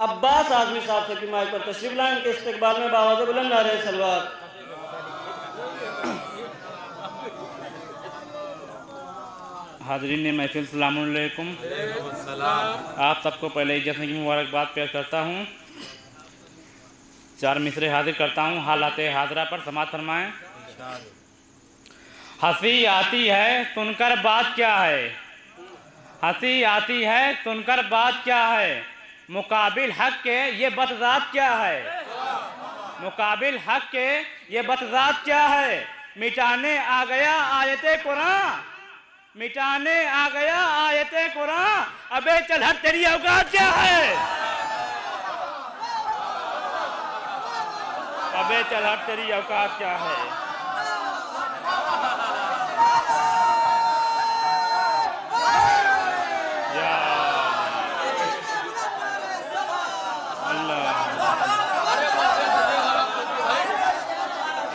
अब्बास आजमी साहब से की माइक पर तशरीफ़ लाएँ, के इस्तेकबाल में बावाज बुलंद आ रहे सलवार। हाजरीन ने महफिल सलामकुम आप सबको पहले इज़्ज़त की मुबारकबाद पेश करता हूँ। चार मिसरे हाजिर करता हूँ, हालात हाजरा पर समाज फरमाएँ। हँसी आती है, सुनकर बात क्या है? हँसी आती है, सुनकर बात क्या है? मुकाबिल हक के ये बतजात क्या है? मुकाबिल हक के ये बतजात क्या है? मिटाने आ गया आयत कुरान। मिटाने आ गया आयत कुरान। अबे चल हट, तेरी औकात क्या है? अबे चल हट, तेरी औकात क्या है या अल्लाह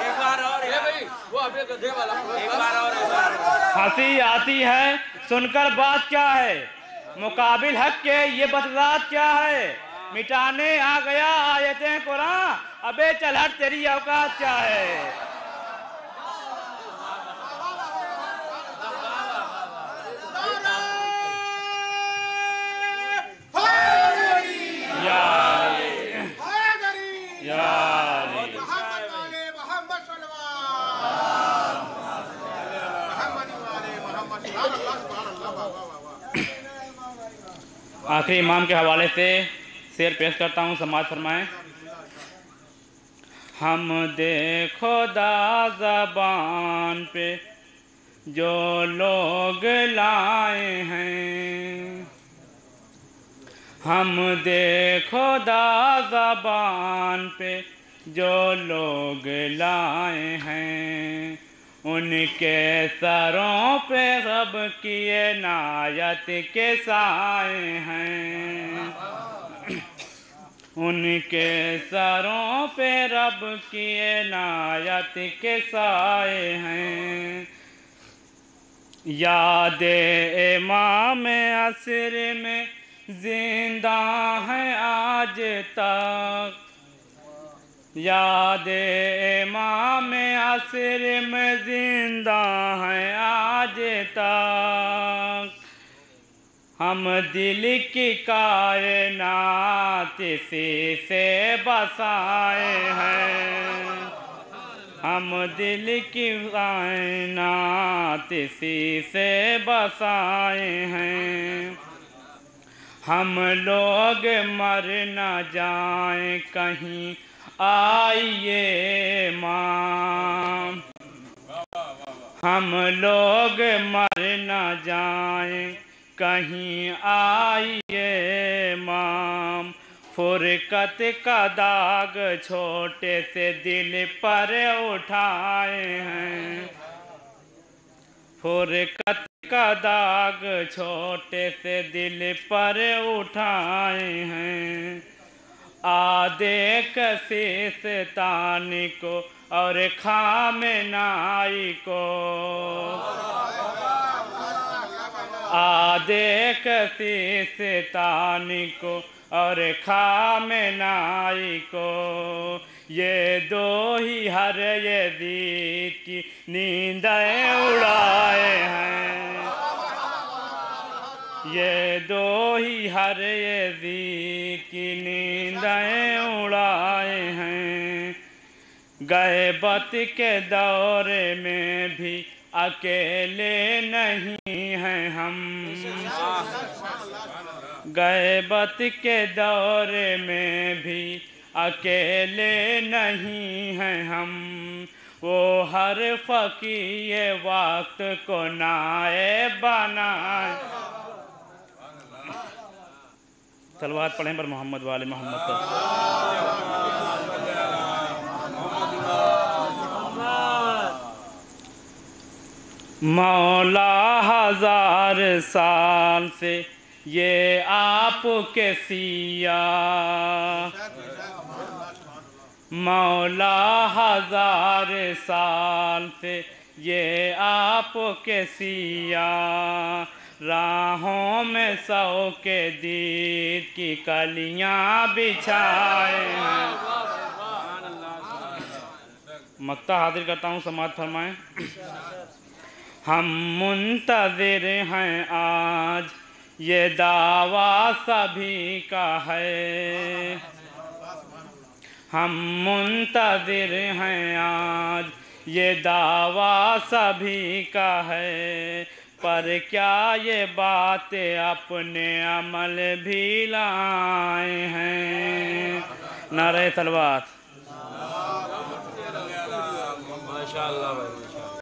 एक बार और ये भाई वो अभी गधे वाला एक बार और एक बार हँसी आती है, सुनकर बात क्या है? मुकाबिल हक के ये बदलात क्या है? मिटाने आ गया आयतें कुरान, अबे चल हट, तेरी औकात क्या है या अली, या अली। आखिरी इमाम के हवाले से शेर पेश करता हूँ, समाज फरमाएँ। हम देखो दा जबान पे जो लोग लाए हैं। हम देखो दा जबान पे जो लोग लाए हैं। उनके सरों पे सब किए नायत के साए हैं। उनके सरों पे रब किए नायत के साए हैं। याद इमाम असर में ज़िंदा है आज तक। याद इमाम असर में ज़िंदा है आज तक। हम दिल की कायनात से से बसाए हैं। हम दिल की कायनात से से बसाए हैं। हम लोग मर न जाए कहीं आइए माँ। हम लोग मर न जाए, कहीं आइए माम फुरकत का दाग छोटे से दिल पर उठाए हैं। फुरकत का दाग छोटे से दिल पर उठाए हैं। आदे कशीस तानी को और खाम नाई को। आदे कशीस तानी को और खाम नाई को। ये दो ही हर ये दीद की नींदें उड़ाए हैं। ये दो ही हर ये दीद की नींदें गए बत के दौरे में भी अकेले नहीं हैं हम। गए बत के दौरे में भी अकेले नहीं हैं हम। वो हर फकीर वक्त को नाए बनाए। तलवार पढ़ें पर मोहम्मद वाले मोहम्मद मौला हज़ार साल से ये आपके सिया। मौला हज़ार साल से ये आपके सिया। राहों में सौ के दीद की कलियाँ बिछाए। मक्ता हाजिर करता हूँ समाज फरमाएँ। हम मुंतजिर हैं आज, ये दावा सभी का है। हम मुंतजिर हैं आज, ये दावा सभी का है। पर क्या ये बातें अपने अमल भी लाए हैं? नारे तलवार। माशाल्लाह भाई।